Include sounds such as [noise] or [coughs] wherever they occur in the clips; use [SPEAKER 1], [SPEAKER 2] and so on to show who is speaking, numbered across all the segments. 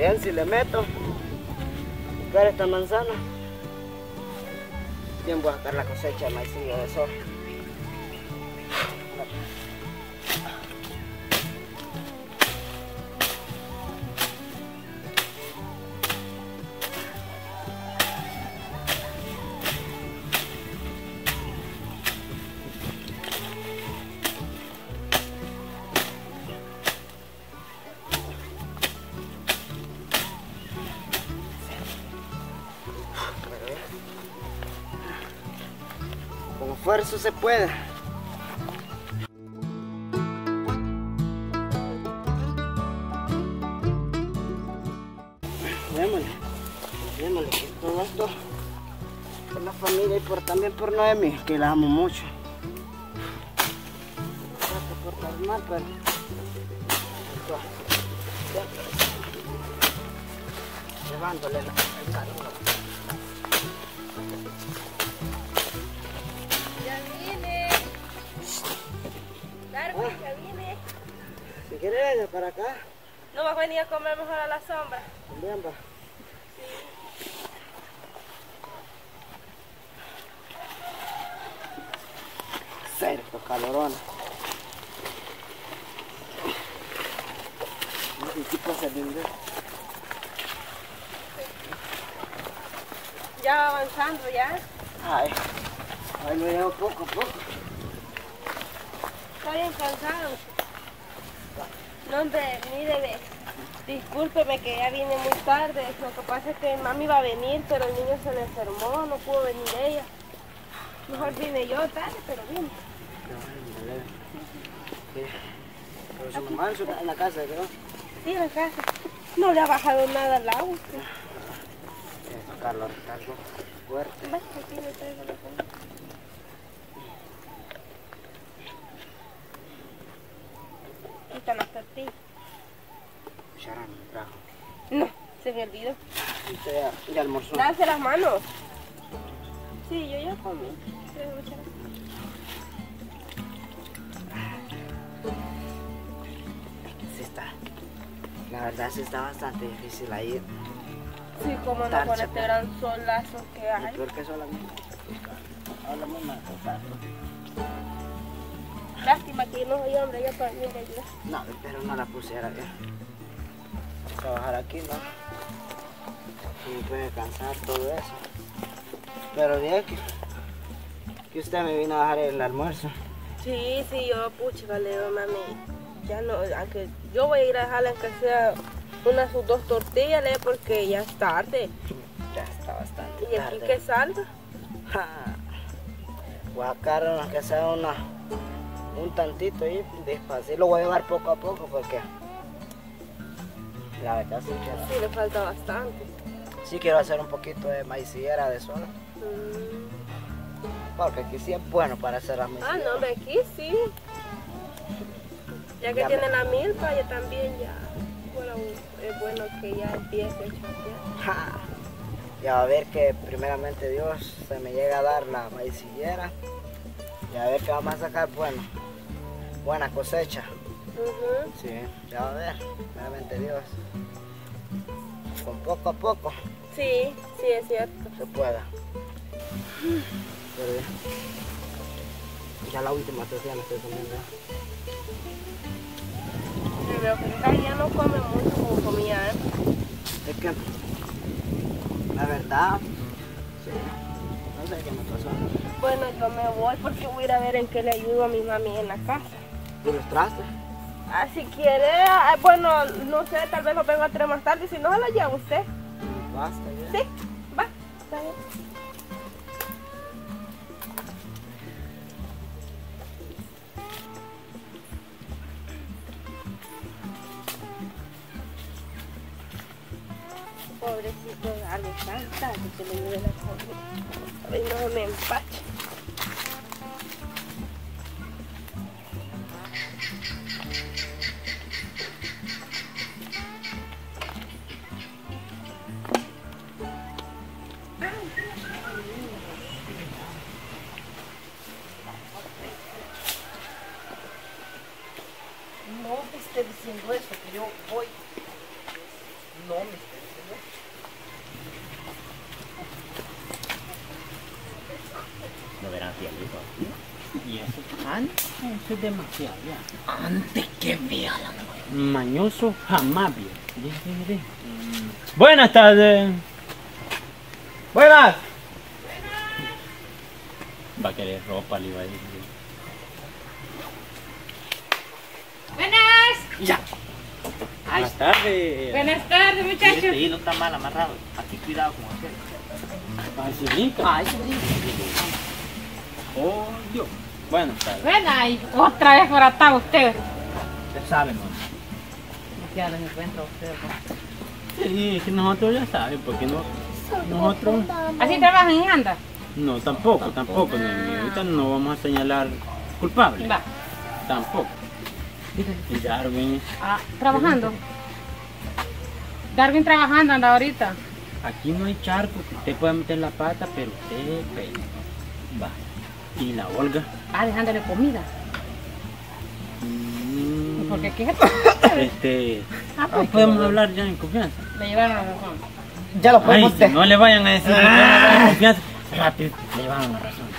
[SPEAKER 1] Bien, si le meto, buscar esta manzana, bien voy a sacar la cosecha de maicillo de sol. Esfuerzo se puede. Démosle, démosle, todo esto por la familia y por, también por Noemi, que la amo mucho. Siempre Llevándole el. Para acá,
[SPEAKER 2] ¿No vas a venir a comer mejor a la sombra?
[SPEAKER 1] también va. Cerco, calorón. ¿Qué tipo se vende?
[SPEAKER 2] Ya va avanzando, ya.
[SPEAKER 1] Ay, ahí lo llevo poco a poco.
[SPEAKER 2] Está bien cansado. No, hombre, mire, ve. Discúlpeme que ya vine muy tarde. Lo que pasa es que mami iba a venir, pero el niño se le enfermó, no pudo venir ella. Mejor vine yo tarde, pero vine.
[SPEAKER 1] Sí. Pero su mamá en, la casa, creo.
[SPEAKER 2] Sí, en casa. No le ha bajado nada al agua.
[SPEAKER 1] Es calor, algo fuerte. Sharon me trajo.
[SPEAKER 2] No, se me olvidó.
[SPEAKER 1] Ya almorzó.
[SPEAKER 2] Lávese las manos. Sí, yo ya comí. Cucharadas.
[SPEAKER 1] Sí está. La verdad sí está bastante difícil ahí.
[SPEAKER 2] Sí, como no con este gran solazo que
[SPEAKER 1] Y
[SPEAKER 2] hay.
[SPEAKER 1] peor que solamente. Habla mamá.
[SPEAKER 2] Lástima que no soy hombre, yo me ayuda.
[SPEAKER 1] No, pero no la pusiera bien. Trabajar aquí, ¿no? Sí, puede cansar todo eso. Pero bien que, que usted me vino a dejar el almuerzo.
[SPEAKER 2] Sí, sí, yo, pucha, le digo, mami, ya no, aunque yo voy a ir a dejarle aunque sea unas o dos tortillas, digo, porque ya es tarde.
[SPEAKER 1] Ya está bastante
[SPEAKER 2] Y aquí
[SPEAKER 1] tarde.
[SPEAKER 2] que salga.
[SPEAKER 1] Ja. Voy a sacar aunque sea una, un tantito ahí, despacio. Lo voy a llevar poco a poco porque la verdad sí quiero,
[SPEAKER 2] Sí, le falta bastante.
[SPEAKER 1] sí quiero hacer un poquito de maicillera de sol.
[SPEAKER 2] Mm.
[SPEAKER 1] Porque aquí sí es bueno para hacer la
[SPEAKER 2] Ah,
[SPEAKER 1] maicillera.
[SPEAKER 2] no, ve aquí sí. Ya que
[SPEAKER 1] Ya me-
[SPEAKER 2] tiene la milpa, ya también ya. Bueno, es bueno que ya empiece a.
[SPEAKER 1] Ja. Ya a ver que primeramente Dios se me llega a dar la maicillera. Y a ver que vamos a sacar bueno, buena cosecha.
[SPEAKER 2] Ujú.
[SPEAKER 1] Sí, ya va a ver, primeramente Dios. Con poco a poco
[SPEAKER 2] Sí, sí, es cierto.
[SPEAKER 1] se pueda. Pero ya, ya la última tortilla me estoy comiendo.
[SPEAKER 2] Veo que esta ya no come mucho como comía antes.
[SPEAKER 1] Es que, la verdad, sí, no sé qué me pasó.
[SPEAKER 2] Bueno, yo me voy porque voy a ir a ver en qué le ayudo a mi mami en la casa.
[SPEAKER 1] ¿Y los trastes?
[SPEAKER 2] Ah, si quiere, ah, bueno, no sé, tal vez lo vengo a traer más tarde, si no, se lo lleva usted.
[SPEAKER 1] Basta ya.
[SPEAKER 2] Sí, va, está bien. Pobrecito, algo tanta que le ayude la comida. A ver, no me empache.
[SPEAKER 3] Y eso,
[SPEAKER 4] Antes
[SPEAKER 3] eso es demasiado ya.
[SPEAKER 4] antes que vea la nueva.
[SPEAKER 3] Mañoso jamás bien. Buenas tardes.
[SPEAKER 5] Buenas.
[SPEAKER 3] Va a querer ropa, le iba a decir.
[SPEAKER 6] Buenas.
[SPEAKER 4] Ya.
[SPEAKER 3] Buenas tardes.
[SPEAKER 6] Buenas tardes, muchachos.
[SPEAKER 4] Este hilo está mal amarrado. Aquí cuidado con aquel.
[SPEAKER 3] Ay, sí.
[SPEAKER 4] Ah, eso sí.
[SPEAKER 3] Oh, Dios. Tardes.
[SPEAKER 6] Buena, y otra vez por acá usted.
[SPEAKER 4] Usted sabe, ¿no?
[SPEAKER 6] Ya los encuentro a ustedes.
[SPEAKER 3] Sí, es que nosotros ya saben, porque no. Nosotros.
[SPEAKER 6] ¿Así trabajan en Anda?
[SPEAKER 3] No, tampoco, tampoco, Nemi. Ahorita no vamos a señalar culpable.
[SPEAKER 6] Va.
[SPEAKER 3] Tampoco. Y Darwin,
[SPEAKER 6] Ah, trabajando. Darwin trabajando anda ahorita.
[SPEAKER 3] aquí no hay charco que usted pueda meter la pata, pero usted pega. Va. Y la Olga.
[SPEAKER 6] Ah, dejándole comida.
[SPEAKER 3] mm,
[SPEAKER 6] Porque qué [laughs]
[SPEAKER 3] Este.
[SPEAKER 6] Ah,
[SPEAKER 3] no podemos hablar ya en confianza.
[SPEAKER 6] le llevaron la razón.
[SPEAKER 5] Ya lo
[SPEAKER 3] Ay,
[SPEAKER 5] podemos
[SPEAKER 3] si no le vayan a decir que no vayan en confianza. Rápido, le llevaron la razón.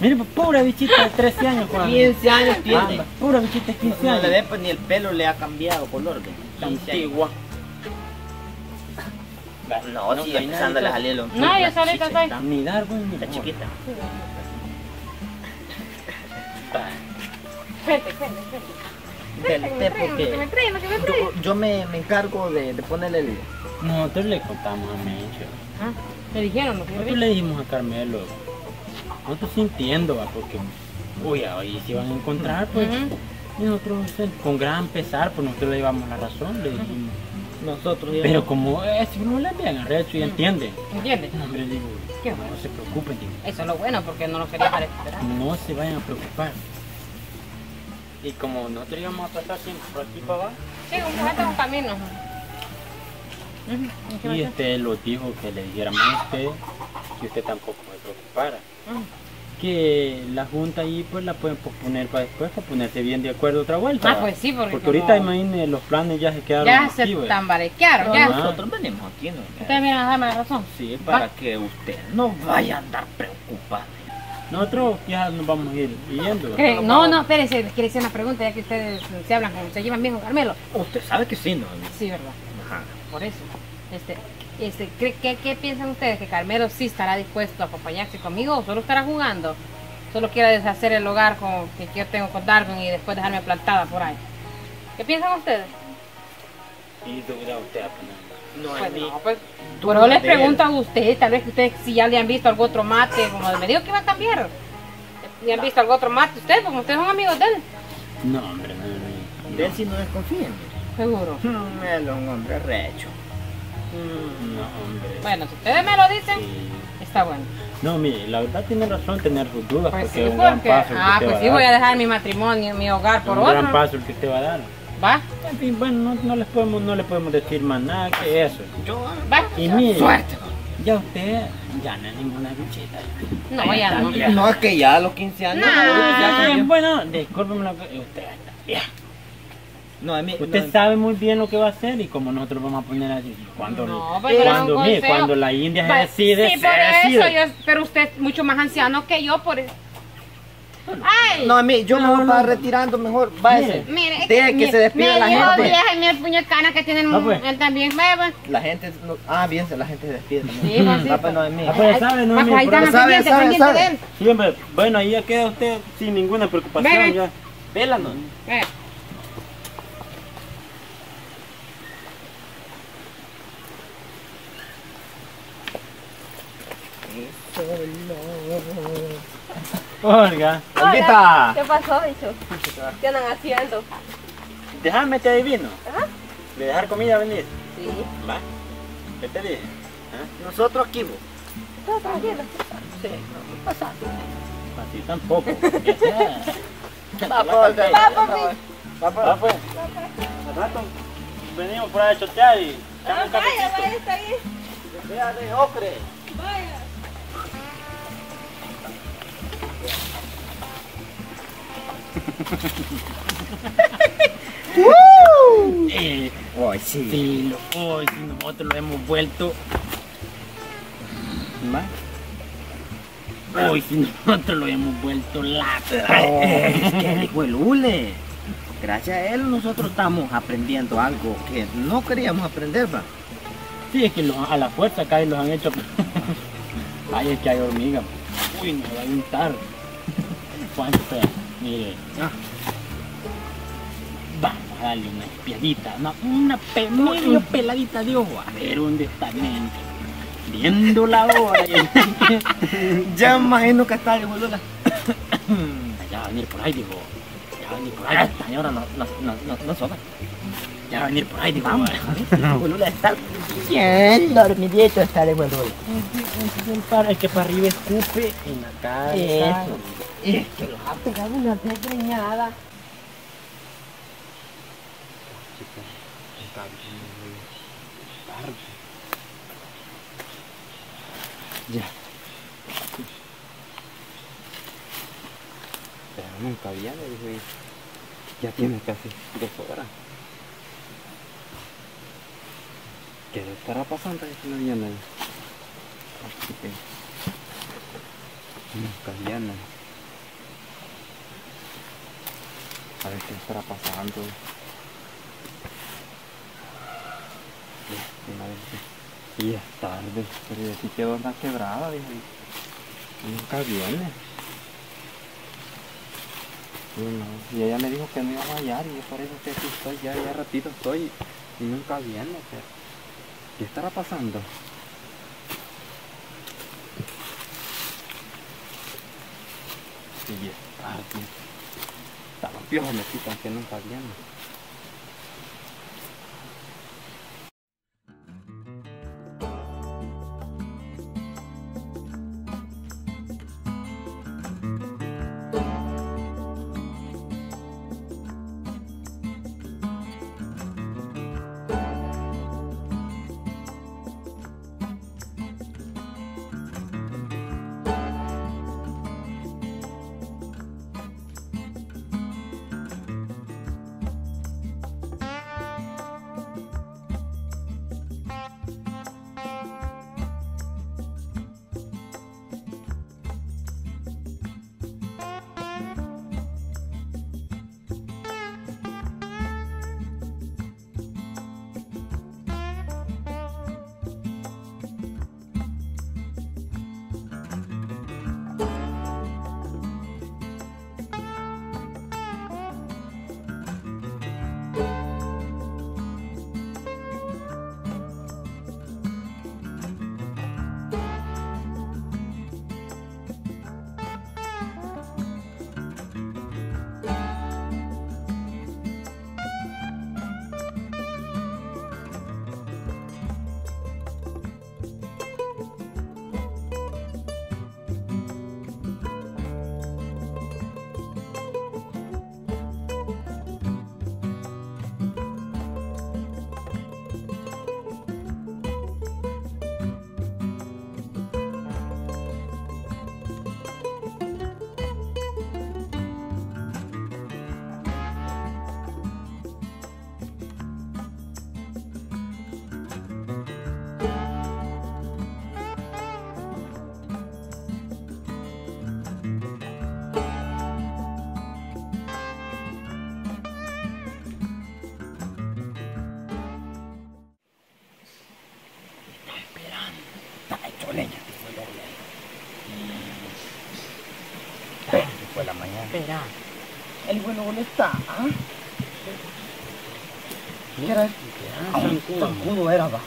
[SPEAKER 3] Mire, pues, pobre bichita de 13 años, Juan.
[SPEAKER 4] 15 años tiene.
[SPEAKER 3] Ah, Pura bichita de 15
[SPEAKER 4] No
[SPEAKER 3] años.
[SPEAKER 4] le ve, pues ni el pelo le ha cambiado color. ¿ve? 15 años.
[SPEAKER 3] Antigua.
[SPEAKER 4] No,
[SPEAKER 3] No, no hay
[SPEAKER 4] empezando
[SPEAKER 3] nada.
[SPEAKER 4] a salir los
[SPEAKER 6] No, yo solita estoy.
[SPEAKER 3] Ni Darwin ni
[SPEAKER 4] La chiquita.
[SPEAKER 6] Vente, vente, vente. Traen,
[SPEAKER 4] porque
[SPEAKER 6] que me traen, que me traen.
[SPEAKER 4] yo, yo me, me encargo de, de ponerle el...
[SPEAKER 3] Nosotros le contamos a Mencho.
[SPEAKER 6] Ah, me dijeron lo que
[SPEAKER 3] Nosotros le dijimos a Carmelo. Nosotros sintiendo, va, porque. Uy, ahí se van a encontrar, pues.
[SPEAKER 6] Ujú.
[SPEAKER 3] Y nosotros, eh, con gran pesar, pues nosotros le llevamos la razón, le dijimos.
[SPEAKER 4] Nosotros
[SPEAKER 3] Pero como es no le bien arrecho y entiende.
[SPEAKER 6] ¿Entiendes?
[SPEAKER 3] No, hombre, digo,
[SPEAKER 6] Qué
[SPEAKER 3] no
[SPEAKER 6] bueno.
[SPEAKER 3] se preocupen, digo.
[SPEAKER 6] Eso es lo bueno porque no lo quería dejar esperar.
[SPEAKER 3] No se vayan a preocupar. Y como nosotros íbamos a pasar siempre por aquí para abajo,
[SPEAKER 6] Sí, un este es un camino.
[SPEAKER 3] Y este lo dijo que le dijéramos a usted que usted tampoco se preocupara.
[SPEAKER 6] Ujú.
[SPEAKER 3] Que la junta ahí pues la pueden posponer para después, para ponerse bien de acuerdo otra vuelta.
[SPEAKER 6] Ah, pues sí, porque,
[SPEAKER 3] Porque
[SPEAKER 6] como
[SPEAKER 3] ahorita imagínese los planes ya se quedaron
[SPEAKER 6] ya se
[SPEAKER 3] aquí, ¿va?
[SPEAKER 6] tambalequearon,
[SPEAKER 4] Pero
[SPEAKER 6] ya.
[SPEAKER 4] Nosotros venimos aquí, ¿no?
[SPEAKER 6] Ustedes miran a darme la razón.
[SPEAKER 4] Sí, para que usted no vaya a andar preocupado.
[SPEAKER 3] Nosotros ya nos vamos a ir yendo.
[SPEAKER 6] No, no, espérense, les quiero hacer una pregunta ya que ustedes se hablan, se llevan bien con Carmelo.
[SPEAKER 4] Usted sabe que sí, ¿no?
[SPEAKER 6] Sí, ¿verdad?
[SPEAKER 4] Ajá.
[SPEAKER 6] Por eso. Este, este, ¿qué, qué, qué piensan ustedes? ¿Que Carmelo sí estará dispuesto a acompañarse conmigo o solo estará jugando? Solo quiere deshacer el hogar con, que yo tengo con Darwin y después dejarme plantada por ahí. ¿Qué piensan ustedes?
[SPEAKER 3] Y duda usted a.
[SPEAKER 4] No,
[SPEAKER 6] Pues
[SPEAKER 4] a mí-
[SPEAKER 6] no, pues.
[SPEAKER 4] duda
[SPEAKER 6] Pero les pregunto a ustedes, tal vez que ustedes si ya le han visto algún otro mate, como me dijo que iba a cambiar. ¿Le han visto algún otro mate ustedes? Como ustedes son amigos de él.
[SPEAKER 3] No, hombre, no, no.
[SPEAKER 4] De él sí no desconfíen.
[SPEAKER 6] Seguro.
[SPEAKER 4] Mm, Él es un hombre recho.
[SPEAKER 3] No.
[SPEAKER 6] Bueno, si ustedes me lo dicen,
[SPEAKER 3] Sí.
[SPEAKER 6] está bueno.
[SPEAKER 3] No, mire, la verdad tiene razón tener sus dudas
[SPEAKER 6] Pues
[SPEAKER 3] porque
[SPEAKER 6] sí,
[SPEAKER 3] es un gran paso el que
[SPEAKER 6] ah,
[SPEAKER 3] usted
[SPEAKER 6] pues
[SPEAKER 3] va
[SPEAKER 6] sí
[SPEAKER 3] a
[SPEAKER 6] voy a
[SPEAKER 3] dar.
[SPEAKER 6] dejar mi matrimonio, mi hogar
[SPEAKER 3] Es
[SPEAKER 6] por
[SPEAKER 3] un gran
[SPEAKER 6] otro.
[SPEAKER 3] paso el que usted va a dar.
[SPEAKER 6] ¿Va?
[SPEAKER 3] En fin, bueno, no, no les podemos, no le podemos decir más nada que eso.
[SPEAKER 4] Yo,
[SPEAKER 6] ¿Va?
[SPEAKER 3] Y mire,
[SPEAKER 6] Suerte.
[SPEAKER 3] ya usted ya no es ninguna bichita.
[SPEAKER 6] No, ya no.
[SPEAKER 4] No es que ya a los 15 años.
[SPEAKER 6] No.
[SPEAKER 4] ahorita ya
[SPEAKER 3] Ah, bueno, discúlpeme lo que usted está bien.
[SPEAKER 4] No, a mí.
[SPEAKER 3] Usted
[SPEAKER 4] no,
[SPEAKER 3] sabe muy bien lo que va a hacer y como nosotros vamos a poner así, cuando,
[SPEAKER 6] No, pues,
[SPEAKER 3] cuando, mire,
[SPEAKER 6] consejo.
[SPEAKER 3] cuando la India se decide,
[SPEAKER 6] Sí,
[SPEAKER 3] se
[SPEAKER 6] por
[SPEAKER 3] decide.
[SPEAKER 6] eso yo, pero usted es mucho más anciano que yo, por eso. Ay,
[SPEAKER 4] No, a mí, yo me
[SPEAKER 3] No,
[SPEAKER 4] voy a
[SPEAKER 3] no.
[SPEAKER 4] estar retirando mejor. Váyase.
[SPEAKER 6] mire,
[SPEAKER 4] Deje que se despida
[SPEAKER 6] mire,
[SPEAKER 4] la gente.
[SPEAKER 6] vieja y mire puñetana que tienen
[SPEAKER 3] Ah, pues.
[SPEAKER 6] él también, beba.
[SPEAKER 4] La gente. no- ah, bien, la gente se despide también.
[SPEAKER 6] Sí, pues, sí,
[SPEAKER 4] Ah, pues no es mí.
[SPEAKER 3] Ah, pues, sabe, no, mire,
[SPEAKER 6] pues ahí
[SPEAKER 4] sabe, sabe, sabe.
[SPEAKER 6] él.
[SPEAKER 3] Sí, hombre, bueno, ahí ya queda usted sin ninguna preocupación
[SPEAKER 6] Ven, ven.
[SPEAKER 3] ya.
[SPEAKER 4] Pélanos.
[SPEAKER 6] Eh,
[SPEAKER 3] Olga,
[SPEAKER 4] Olguita.
[SPEAKER 6] ¿Qué pasó, dicho? ¿Qué andan haciendo?
[SPEAKER 3] déjame te adivino.
[SPEAKER 6] Ajá.
[SPEAKER 3] ¿De dejar comida venir?
[SPEAKER 6] Sí.
[SPEAKER 3] Va. ¿Qué te dije?
[SPEAKER 4] Nosotros aquí, vos.
[SPEAKER 6] ¿Todo tranquilo?
[SPEAKER 4] Sí, no, pasando.
[SPEAKER 3] Así tampoco. [laughs]
[SPEAKER 4] Va, pues.
[SPEAKER 6] Va,
[SPEAKER 4] pues.
[SPEAKER 3] Va pues. Al rato venimos por ahí a chotear y...
[SPEAKER 6] Ah, vaya, vaya, está bien.
[SPEAKER 4] Vea de ocre.
[SPEAKER 6] Vaya. [laughs]
[SPEAKER 3] Eh,
[SPEAKER 4] Hoy sí.
[SPEAKER 3] Sí, lo- hoy sí nosotros lo hemos vuelto.
[SPEAKER 4] ¿Va?
[SPEAKER 3] Hoy sí nosotros [laughs] lo hemos vuelto la.
[SPEAKER 4] Eh, es que dijo el hule. Gracias a él nosotros estamos aprendiendo algo que no queríamos aprender, va.
[SPEAKER 3] Sí, es que los- a la fuerza acá los han hecho. [laughs] Ay, es que hay hormigas. Uy, me va a untar. Juancho, espera, mire.
[SPEAKER 4] Ah.
[SPEAKER 3] Vamos a darle una espiadita, una, una pe- medio peladita de ojo. A ver dónde está mente. Viendo la hora. [laughs]
[SPEAKER 4] Ya imagino que está, el hule. [coughs]
[SPEAKER 3] ya va a venir por ahí, dijo. Ya va a venir por ahí. Esta señora no, no, no, no, no sobra. Ya va a venir por ahí, dijo.
[SPEAKER 4] Vamos. [laughs]
[SPEAKER 3] El está
[SPEAKER 4] Bien dormidito está de buen hule.
[SPEAKER 3] Es que para arriba escupe en la cara.
[SPEAKER 4] Eso. Es que los ha pegado una desgreñada.
[SPEAKER 1] Ya. Pero nunca había, le dijo, y ya tiene casi dos horas. ¿Qué le estará pasando que no viene? Así que nunca viene. A ver qué estará pasando. Y es tarde, pero ya sí quedó una quebrada, dijo. y Nunca viene. Y ella me dijo que no iba a hallar y yo por eso que aquí estoy, ya, ya ratito estoy y nunca viene. Pero... ¿Qué estará pasando? Y es tarde. Piojos me quitan que nunca viene.
[SPEAKER 4] Fue la mañana.
[SPEAKER 3] Espera.
[SPEAKER 4] El bueno dónde está, ¿ah? ¿Qué era? Ah, zancudo era, va.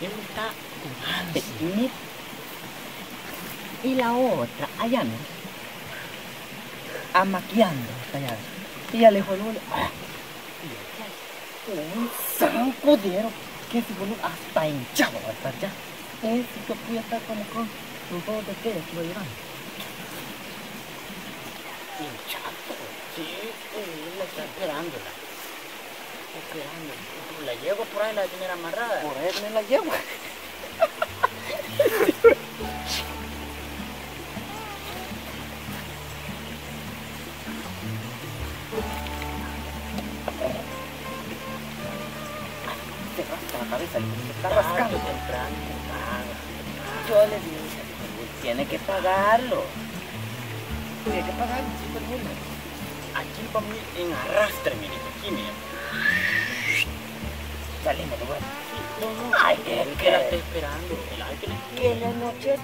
[SPEAKER 3] Él está
[SPEAKER 4] Eh. Y la otra, allá no. Amaqueando hasta allá. Y el. "Ah". Un zancudero que ese boludo hasta hinchado va a estar ya. Ese que puede estar como con un poco de té que lo llevan. Hinchado.
[SPEAKER 3] Sí, él está esperándola. Está esperando. La llevo por ahí, la tener amarrada.
[SPEAKER 4] Por él me la llevo. [laughs]
[SPEAKER 7] salimos, está rascando. Yo le dije, tiene que pagarlo. Tiene que pagarlo, sí, mundo.
[SPEAKER 3] Aquí mí en arrastre, mire, aquí, mire.
[SPEAKER 7] Salimos, bueno.
[SPEAKER 3] No, no,
[SPEAKER 7] Ay, ¿qué?
[SPEAKER 3] que la está esperando. El ángel
[SPEAKER 7] Que la noche